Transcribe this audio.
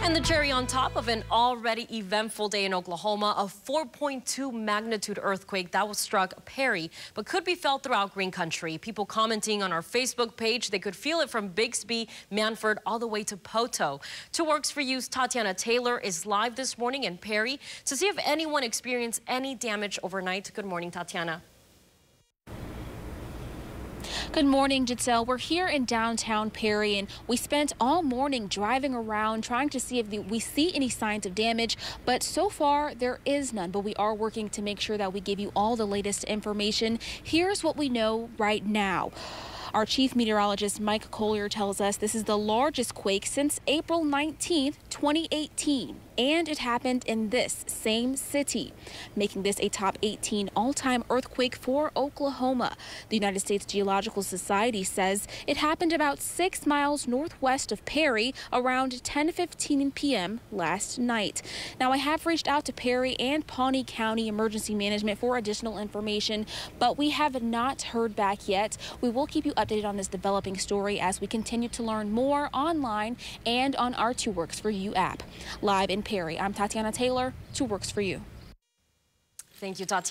And the cherry on top of an already eventful day in Oklahoma, a 4.2 magnitude earthquake that was struck Perry, but could be felt throughout Green Country. People commenting on our Facebook page, they could feel it from Bixby, Mannford, all the way to Poteau. Two Works for You's Tatiana Taylor is live this morning in Perry to see if anyone experienced any damage overnight. Good morning, Tatiana. Good morning, Giselle. We're here in downtown Perry, and we spent all morning driving around trying to see if we see any signs of damage, but so far there is none. But we are working to make sure that we give you all the latest information. Here's what we know right now. Our chief meteorologist Mike Collier tells us this is the largest quake since April 19, 2018 and it happened in this same city, making this a top 18 all-time earthquake for Oklahoma. The United States Geological Society says it happened about six miles northwest of Perry around 10:15 p.m. last night. Now, I have reached out to Perry and Pawnee County Emergency Management for additional information, but we have not heard back yet. We will keep you updated on this developing story as we continue to learn more online and on our Two Works for You app. Live in Perry. I'm Tatiana Taylor, Two Works for You. Thank you, Tatiana.